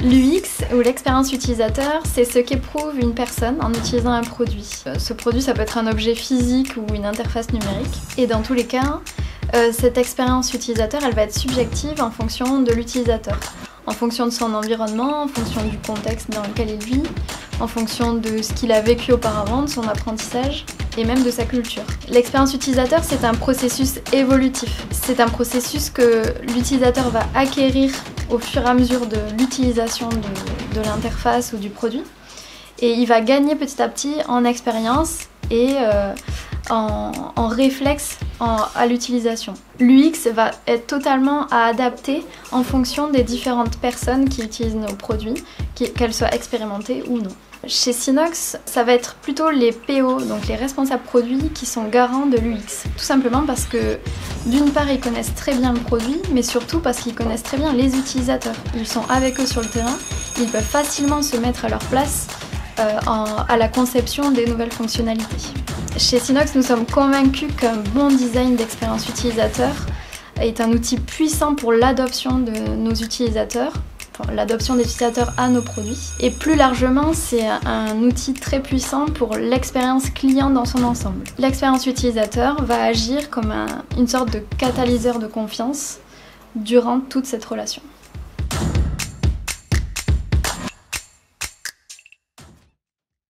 L'UX ou l'expérience utilisateur, c'est ce qu'éprouve une personne en utilisant un produit. Euh, ce produit, ça peut être un objet physique ou une interface numérique. Et dans tous les cas, euh, cette expérience utilisateur, elle va être subjective en fonction de l'utilisateur, en fonction de son environnement, en fonction du contexte dans lequel il vit, en fonction de ce qu'il a vécu auparavant, de son apprentissage et même de sa culture. L'expérience utilisateur, c'est un processus évolutif. C'est un processus que l'utilisateur va acquérir au fur et à mesure de l'utilisation de, l'interface ou du produit. Et il va gagner petit à petit en expérience et euh, en, réflexe à l'utilisation. L'UX va être totalement à adapter en fonction des différentes personnes qui utilisent nos produits, qu'elles soient expérimentées ou non. Chez Sinox, ça va être plutôt les PO, donc les responsables produits, qui sont garants de l'UX. Tout simplement parce que d'une part, ils connaissent très bien le produit, mais surtout parce qu'ils connaissent très bien les utilisateurs. Ils sont avec eux sur le terrain, ils peuvent facilement se mettre à leur place euh, à la conception des nouvelles fonctionnalités. Chez Sinox, nous sommes convaincus qu'un bon design d'expérience utilisateur est un outil puissant pour l'adoption de nos utilisateurs l'adoption des utilisateurs à nos produits. Et plus largement, c'est un outil très puissant pour l'expérience client dans son ensemble. L'expérience utilisateur va agir comme une sorte de catalyseur de confiance durant toute cette relation.